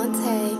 Monte.